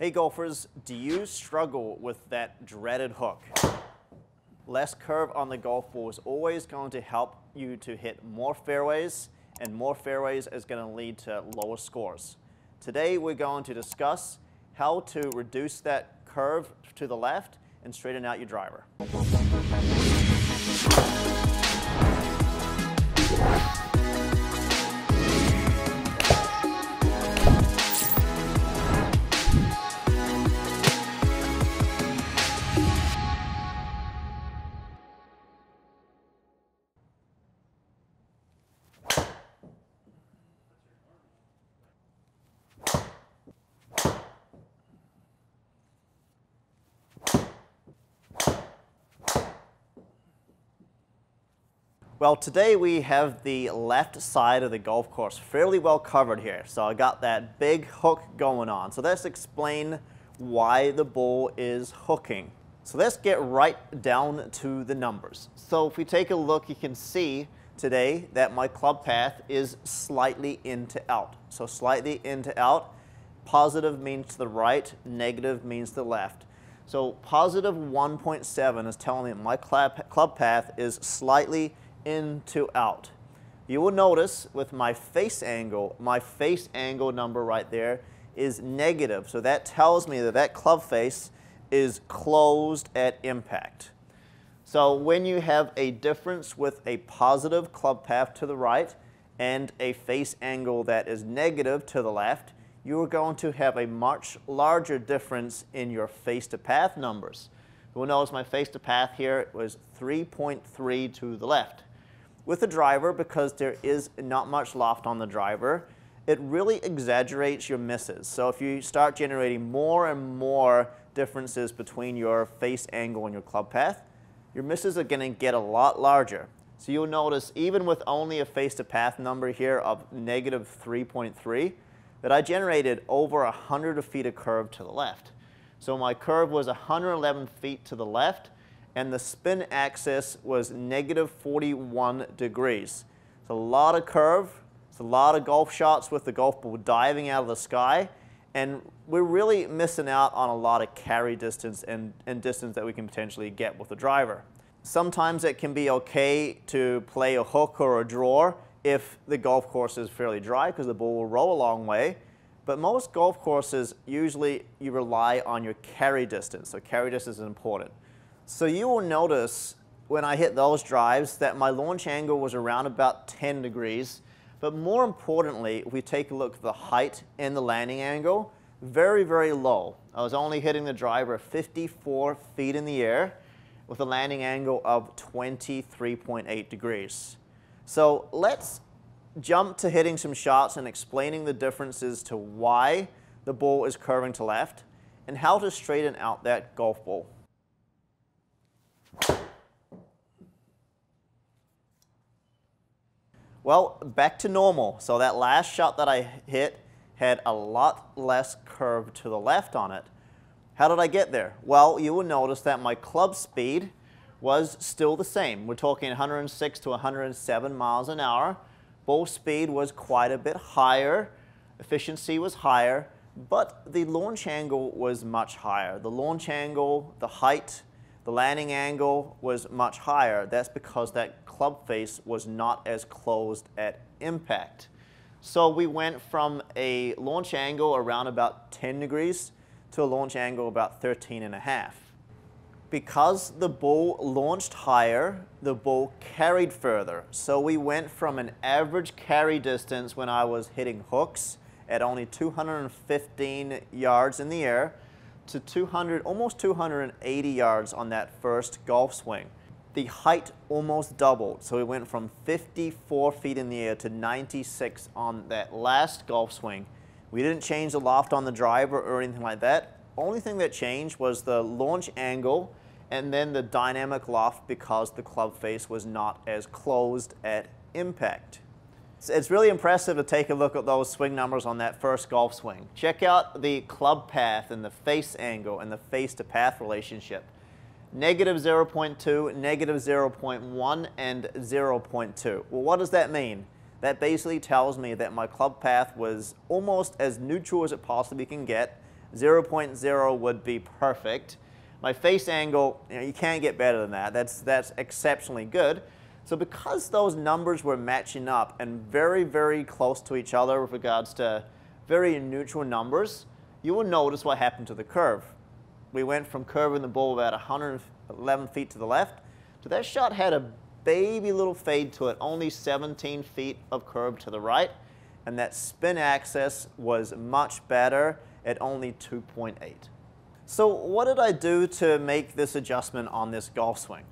Hey golfers, do you struggle with that dreaded hook? Less curve on the golf ball is always going to help you to hit more fairways, and more fairways is going to lead to lower scores. Today we're going to discuss how to reduce that curve to the left and straighten out your driver. Well, today we have the left side of the golf course fairly well covered here. So I got that big hook going on. So let's explain why the ball is hooking. So let's get right down to the numbers. So if we take a look, you can see today that my club path is slightly into out. So slightly into out, positive means to the right, negative means to the left. So positive 1.7 is telling me my club path is slightly in to out. You will notice with my face angle, my face angle number right there is negative. So that tells me that that club face is closed at impact. So when you have a difference with a positive club path to the right and a face angle that is negative to the left, you are going to have a much larger difference in your face to path numbers. You will notice my face to path here was 3.3 to the left. With the driver, because there is not much loft on the driver, it really exaggerates your misses. So if you start generating more and more differences between your face angle and your club path, your misses are going to get a lot larger. So you'll notice even with only a face to path number here of negative 3.3, that I generated over 100 feet of curve to the left. So my curve was 111 feet to the left, and the spin axis was negative 41 degrees. It's a lot of curve, it's a lot of golf shots with the golf ball diving out of the sky, and we're really missing out on a lot of carry distance and, and distance that we can potentially get with the driver. Sometimes it can be okay to play a hook or a draw if the golf course is fairly dry because the ball will roll a long way. But most golf courses, usually you rely on your carry distance. So carry distance is important. So you will notice when I hit those drives that my launch angle was around about 10 degrees. But more importantly, if we take a look at the height and the landing angle, very, very low. I was only hitting the driver 54 feet in the air with a landing angle of 23.8 degrees. So let's jump to hitting some shots and explaining the differences to why the ball is curving to left and how to straighten out that golf ball. Well, back to normal. So that last shot that I hit had a lot less curve to the left on it. How did I get there? Well, you will notice that my club speed was still the same. We're talking 106 to 107 miles an hour. Ball speed was quite a bit higher. Efficiency was higher, but the launch angle was much higher. The launch angle, the height, the landing angle was much higher. That's because that club face was not as closed at impact. So we went from a launch angle around about 10 degrees to a launch angle about 13 and a half. Because the ball launched higher, the ball carried further. So we went from an average carry distance when I was hitting hooks at only 215 yards in the air to 200, almost 280 yards on that first golf swing. The height almost doubled, so we went from 54 feet in the air to 96 on that last golf swing. We didn't change the loft on the driver or anything like that. Only thing that changed was the launch angle and then the dynamic loft because the club face was not as closed at impact. It's really impressive to take a look at those swing numbers on that first golf swing. Check out the club path and the face angle and the face to path relationship. Negative 0.2, negative 0.1, and 0.2. Well, what does that mean? That basically tells me that my club path was almost as neutral as it possibly can get, 0.0 would be perfect. My face angle, you, know, you can't get better than that. That's, that's exceptionally good. So because those numbers were matching up and very, very close to each other with regards to very neutral numbers, you will notice what happened to the curve. We went from curving the ball about 111 feet to the left to that shot had a baby little fade to it, only 17 feet of curve to the right, and that spin axis was much better at only 2.8. So what did I do to make this adjustment on this golf swing?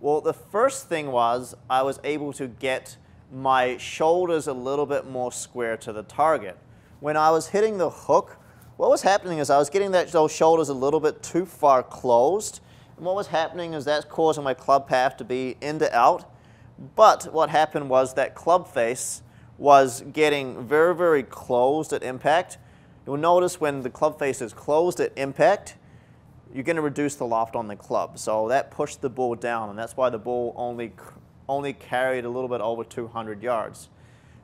Well, the first thing was I was able to get my shoulders a little bit more square to the target. When I was hitting the hook, what was happening is I was getting that, those shoulders a little bit too far closed. And what was happening is that's causing my club path to be in to out. But what happened was that club face was getting very, very closed at impact. You'll notice when the club face is closed at impact, you're going to reduce the loft on the club. So that pushed the ball down, and that's why the ball only, only carried a little bit over 200 yards.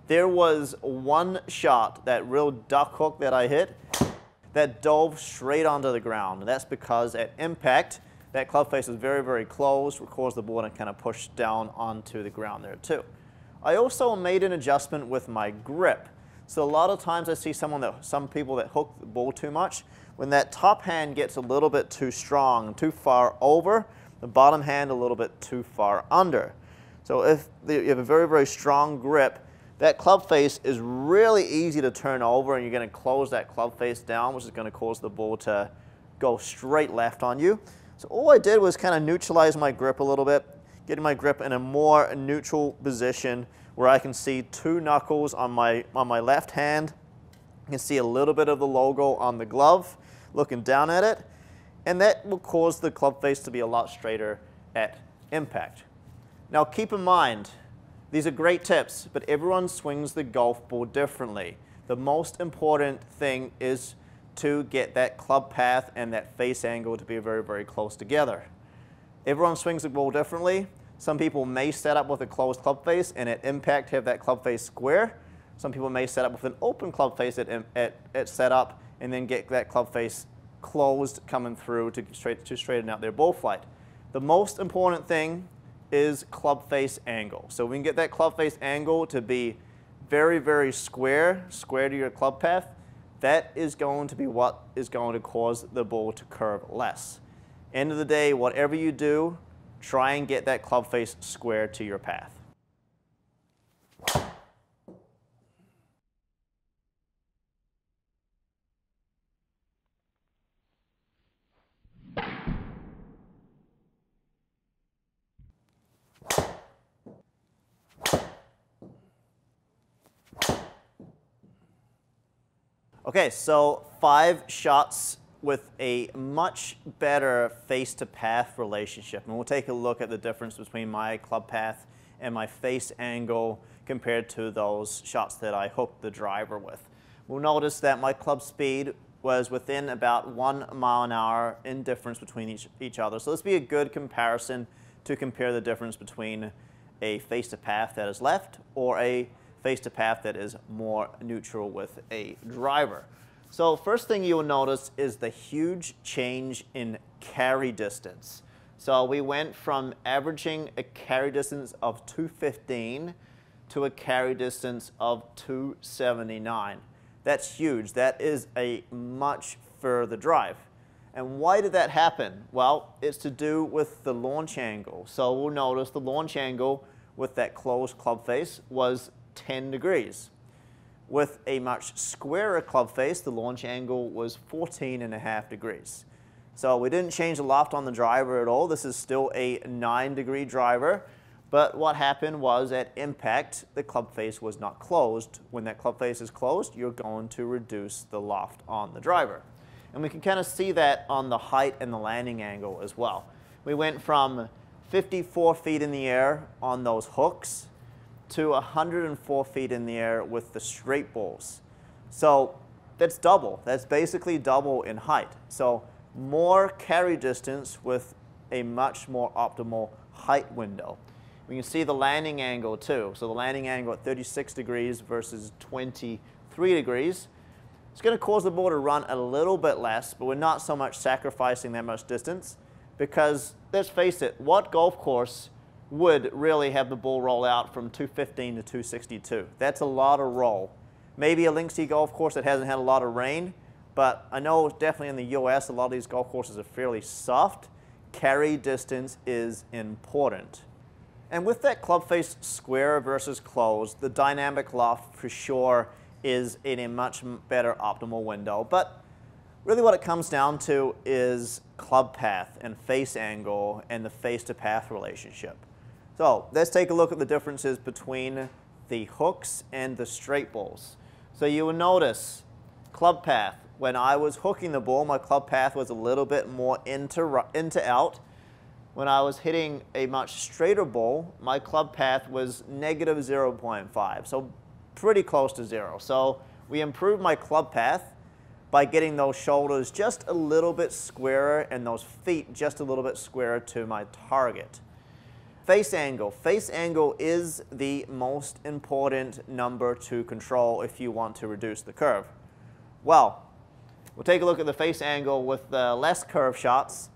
There was one shot, that real duck hook that I hit, that dove straight onto the ground. That's because at impact, that club face is very, very which caused the ball to kind of push down onto the ground there too. I also made an adjustment with my grip. So a lot of times I see someone that, some people that hook the ball too much. When that top hand gets a little bit too strong, too far over, the bottom hand a little bit too far under. So if you have a very, very strong grip, that club face is really easy to turn over and you're going to close that club face down, which is going to cause the ball to go straight left on you. So all I did was kind of neutralize my grip a little bit, getting my grip in a more neutral position where I can see two knuckles on my, on my left hand. You can see a little bit of the logo on the glove looking down at it. And that will cause the club face to be a lot straighter at impact. Now keep in mind, these are great tips, but everyone swings the golf ball differently. The most important thing is to get that club path and that face angle to be very, very close together. Everyone swings the ball differently. Some people may set up with a closed club face and at impact have that club face square. Some people may set up with an open club face at, at, at setup and then get that club face closed coming through to, straight, to straighten out their ball flight. The most important thing is club face angle. So we can get that club face angle to be very, very square, square to your club path that is going to be what is going to cause the ball to curve less. End of the day, whatever you do, try and get that club face square to your path. Okay, so five shots with a much better face-to-path relationship. And we'll take a look at the difference between my club path and my face angle compared to those shots that I hooked the driver with. We'll notice that my club speed was within about one mile an hour in difference between each, each other. So this would be a good comparison to compare the difference between a face-to-path that is left or a face to path that is more neutral with a driver. So first thing you'll notice is the huge change in carry distance. So we went from averaging a carry distance of 215 to a carry distance of 279. That's huge. That is a much further drive. And why did that happen? Well, it's to do with the launch angle. So we'll notice the launch angle with that closed club face was 10 degrees. With a much squarer club face, the launch angle was 14 and a half degrees. So we didn't change the loft on the driver at all. This is still a 9 degree driver. But what happened was at impact, the club face was not closed. When that club face is closed, you're going to reduce the loft on the driver. And we can kind of see that on the height and the landing angle as well. We went from 54 feet in the air on those hooks to 104 feet in the air with the straight balls. So that's double. That's basically double in height. So more carry distance with a much more optimal height window. We can see the landing angle too. So the landing angle at 36 degrees versus 23 degrees. It's going to cause the ball to run a little bit less, but we're not so much sacrificing that much distance because let's face it, what golf course would really have the ball roll out from 215 to 262? That's a lot of roll. Maybe a linksy golf course that hasn't had a lot of rain, but I know definitely in the US, a lot of these golf courses are fairly soft. Carry distance is important. And with that club face square versus closed, the dynamic loft for sure is in a much better optimal window. But really what it comes down to is club path and face angle and the face to path relationship. So let's take a look at the differences between the hooks and the straight balls. So you will notice club path, when I was hooking the ball, my club path was a little bit more into, into out when I was hitting a much straighter ball, my club path was negative 0.5, so pretty close to zero. So we improved my club path by getting those shoulders just a little bit squarer and those feet just a little bit squarer to my target. Face angle. Face angle is the most important number to control if you want to reduce the curve. Well, we'll take a look at the face angle with the less curve shots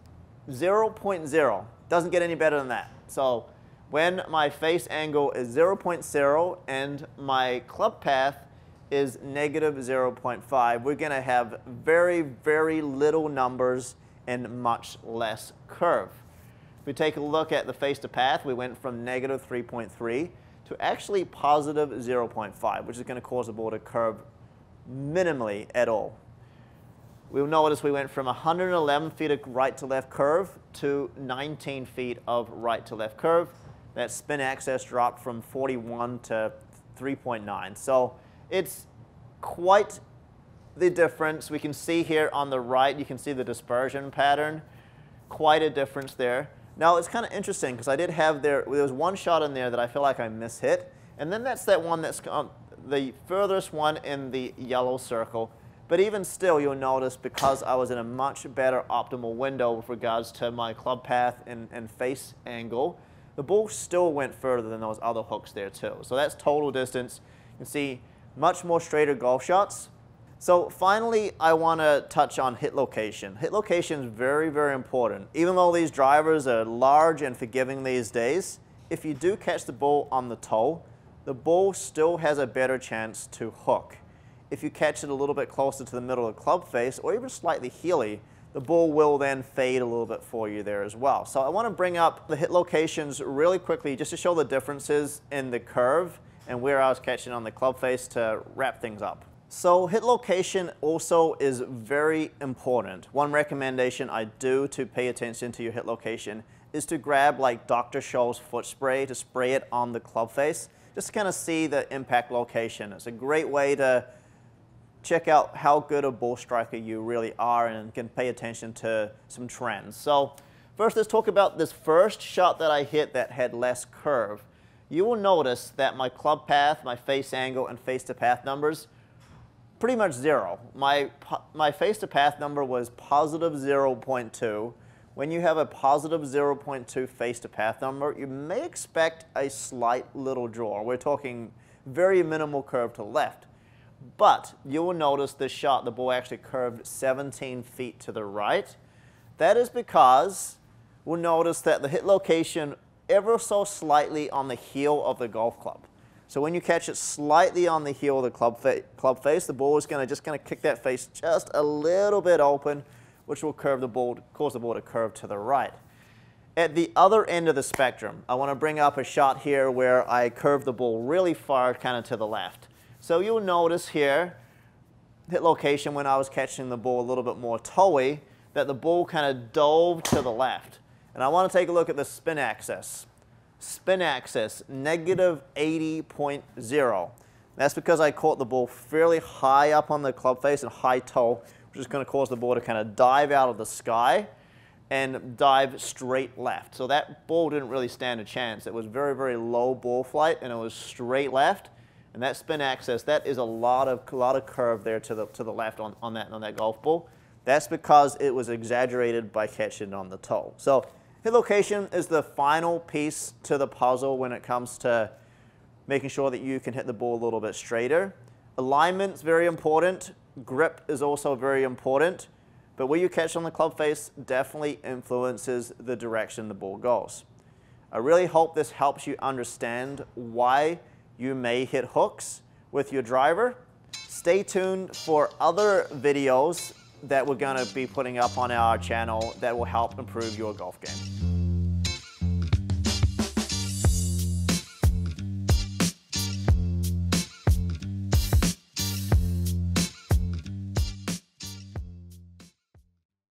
0.0. Doesn't get any better than that. So when my face angle is 0.0 and my club path is negative 0.5, we're going to have very, very little numbers and much less curve. If we take a look at the face to path, we went from negative 3.3 to actually positive 0.5, which is going to cause the ball to curve minimally at all we'll notice we went from 111 feet of right to left curve to 19 feet of right to left curve. That spin axis dropped from 41 to 3.9. So it's quite the difference. We can see here on the right, you can see the dispersion pattern. Quite a difference there. Now it's kind of interesting because I did have there, there was one shot in there that I feel like I mishit. And then that's that one that's um, the furthest one in the yellow circle. But even still, you'll notice because I was in a much better optimal window with regards to my club path and, and face angle, the ball still went further than those other hooks there too. So that's total distance. You can see much more straighter golf shots. So finally, I want to touch on hit location. Hit location is very, very important. Even though these drivers are large and forgiving these days, if you do catch the ball on the toe, the ball still has a better chance to hook if you catch it a little bit closer to the middle of the club face or even slightly heely, the ball will then fade a little bit for you there as well. So I want to bring up the hit locations really quickly just to show the differences in the curve and where I was catching on the club face to wrap things up. So hit location also is very important. One recommendation I do to pay attention to your hit location is to grab like Dr. Scholl's foot spray to spray it on the club face, just kind of see the impact location. It's a great way to check out how good a ball striker you really are and can pay attention to some trends. So first let's talk about this first shot that I hit that had less curve. You will notice that my club path, my face angle, and face to path numbers pretty much zero. My, my face to path number was positive 0.2. When you have a positive 0.2 face to path number, you may expect a slight little draw. We're talking very minimal curve to left. But you will notice this shot, the ball actually curved 17 feet to the right. That is because we'll notice that the hit location ever so slightly on the heel of the golf club. So when you catch it slightly on the heel of the club, fa club face, the ball is going to just going to kick that face just a little bit open, which will curve the ball, cause the ball to curve to the right. At the other end of the spectrum, I want to bring up a shot here where I curve the ball really far kind of to the left. So you'll notice here, hit location when I was catching the ball a little bit more toey, that the ball kind of dove to the left. And I want to take a look at the spin axis. Spin axis, negative 80.0. That's because I caught the ball fairly high up on the club face and high toe, which is going to cause the ball to kind of dive out of the sky and dive straight left. So that ball didn't really stand a chance. It was very, very low ball flight and it was straight left. And that spin axis, that is a lot of, a lot of curve there to the, to the left on, on, that, on that golf ball. That's because it was exaggerated by catching on the toe. So hit location is the final piece to the puzzle when it comes to making sure that you can hit the ball a little bit straighter. Alignment is very important. grip is also very important, but where you catch on the club face definitely influences the direction the ball goes. I really hope this helps you understand why you may hit hooks with your driver. Stay tuned for other videos that we're going to be putting up on our channel that will help improve your golf game.